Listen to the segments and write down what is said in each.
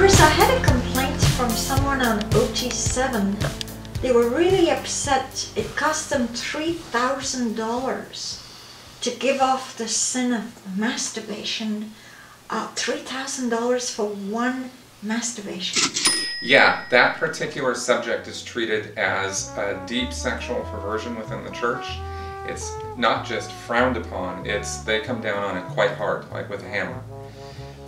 Chris, I had a complaint from someone on OT7. They were really upset. It cost them $3,000 to give off the sin of masturbation. Uh, $3,000 for one masturbation. Yeah, that particular subject is treated as a deep sexual perversion within the church. It's not just frowned upon, it's they come down on it quite hard, like with a hammer.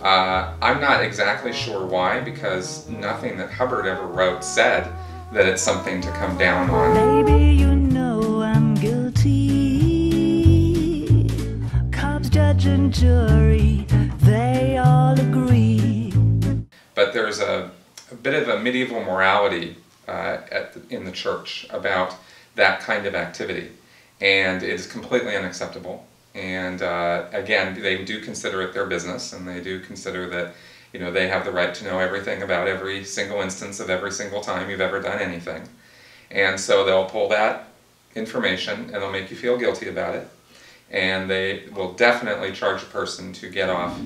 Uh, I'm not exactly sure why, because nothing that Hubbard ever wrote said that it's something to come down on. Baby, you know I'm guilty. Cops, judge, and jury, they all agree. But there's a, a bit of a medieval morality uh, at the, in the church about that kind of activity, and it is completely unacceptable. And uh, again, they do consider it their business, and they do consider that you know they have the right to know everything about every single instance of every single time you've ever done anything. And so they'll pull that information and they'll make you feel guilty about it, and they will definitely charge a person to get off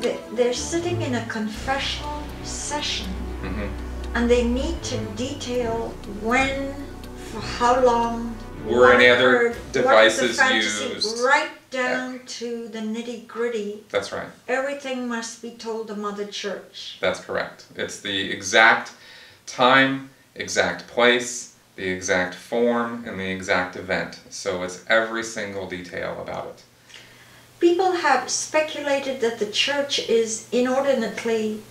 They- They're sitting in a confessional session Mhm. And they need to detail when, for how long, Were any other occurred, what the devices used? right down to the nitty gritty. That's right. Everything must be told the mother church. That's correct. It's the exact time, exact place, the exact form, and the exact event. So it's every single detail about it. People have speculated that the church is inordinately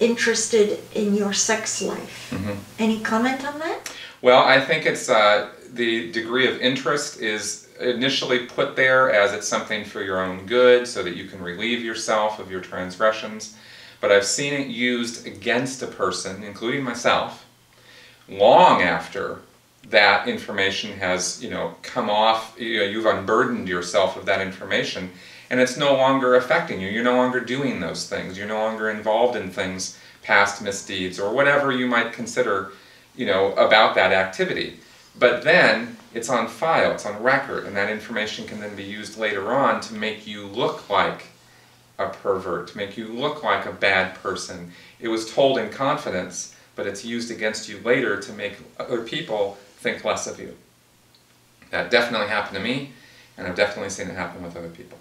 interested in your sex life. Mhm. Any comment on that? Well, I think it's uh, the degree of interest is initially put there as it's something for your own good so that you can relieve yourself of your transgressions. But I've seen it used against a person, including myself, long after that information has, you know, come off, you know, you've unburdened yourself of that information and it's no longer affecting you. You're no longer doing those things. You're no longer involved in things, past misdeeds or whatever you might consider, you know, about that activity. But then it's on file, it's on record, and that information can then be used later on to make you look like a pervert, to make you look like a bad person. It was told in confidence, but it's used against you later to make other people think less of you. That definitely happened to me, and I've definitely seen it happen with other people.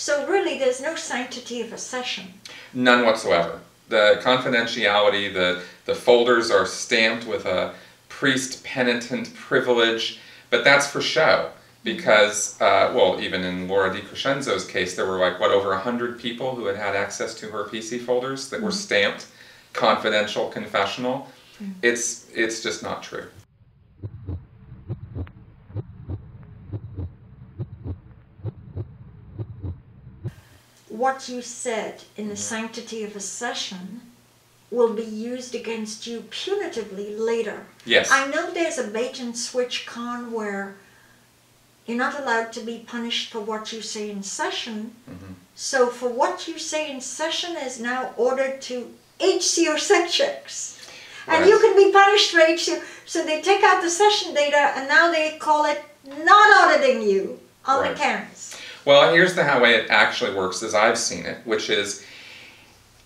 So really, there's no sanctity of a session. None whatsoever. The confidentiality, the, the folders are stamped with a priest penitent privilege, but that's for show. Because, uh, well, even in Laura DeCrescenzo's case, there were like, what, over 100 people who had had access to her PC folders that were stamped confidential, confessional. It's, it's just not true. What you said in the sanctity of a session will be used against you punitively later. Yes. I know there's a bait and switch con where you're not allowed to be punished for what you say in session. Mhm. So for what you say in session is now ordered to HC your sec checks. And you can be punished for HC. So they take out the session data and now they call it not auditing you on Right. the cams. Well, here's the how way it actually works as I've seen it, which is,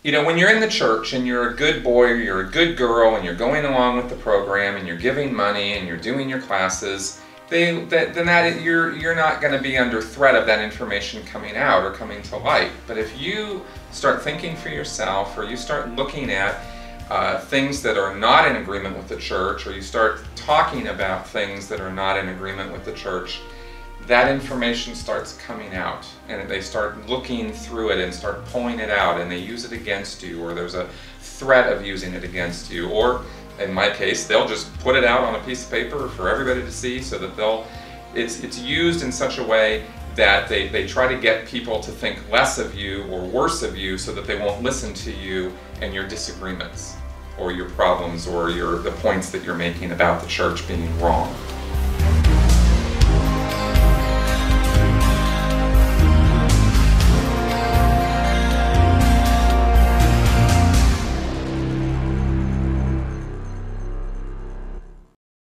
you know, when you're in the church and you're a good boy or you're a good girl and you're going along with the program and you're giving money and you're doing your classes, they, that, then that you're you're not going to be under threat of that information coming out or coming to light. But if you start thinking for yourself or you start looking at uh, things that are not in agreement with the church or you start talking about things that are not in agreement with the church, that information starts coming out and they start looking through it and start pulling it out and they use it against you or there's a threat of using it against you or in my case they'll just put it out on a piece of paper for everybody to see so that they'll it's it's used in such a way that they, they try to get people to think less of you or worse of you so that they won't listen to you and your disagreements or your problems or your the points that you're making about the church being wrong.